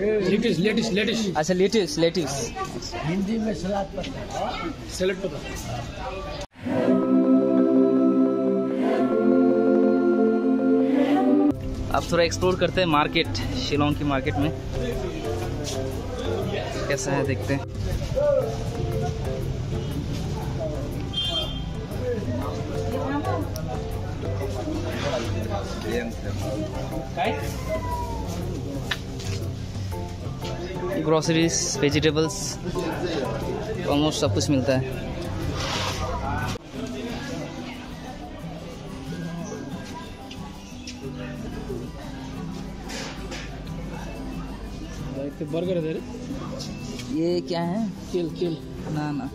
Lettuce lettuce lettuce अच्छा lettuce lettuce Hindi में सलाद पत्ता सलाद पत्ता अब थोड़ा एक्सप्लोर करते हैं मार्केट शिलोंग की मार्केट में। कैसा है देखते हैं। ग्रोसरीज वेजिटेबल्स ऑलमोस्ट सब कुछ मिलता है। बर्गर है रे ये क्या है? किल किल ना ना।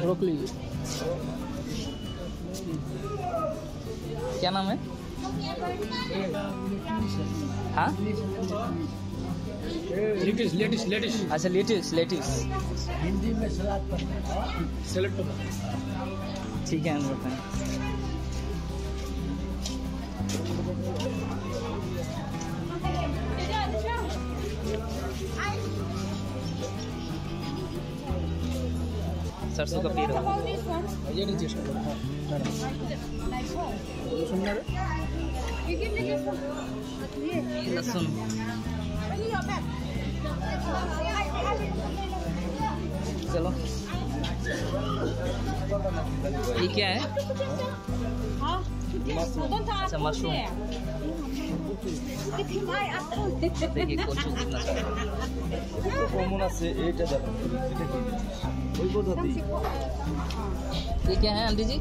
ब्रोकली क्या नाम है? हाँ? लेटिस लेटिस लेटिस अच्छा लेटिस लेटिस हिंदी में सलाद पत्ता सलाद पत्ता ठीक है हम बताएँ सरसों का पेड़ ये हाँ? लहसुन। चलो ये क्या है अच्छा मशरूम देखिए कोचू कितना सारा है। কমন আছে এইটা দেখো এটা কি ওই পদ্ধতি ये क्या है आंटी जी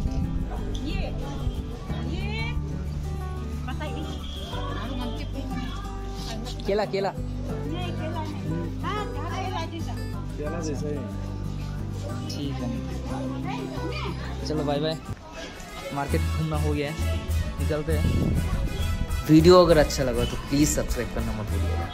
केला केला. ठीक है। चलो बाय बाय मार्केट घूमना हो गया है। निकलते हैं। वीडियो अगर अच्छा लगा तो प्लीज़ सब्सक्राइब करना मत भूलिएगा।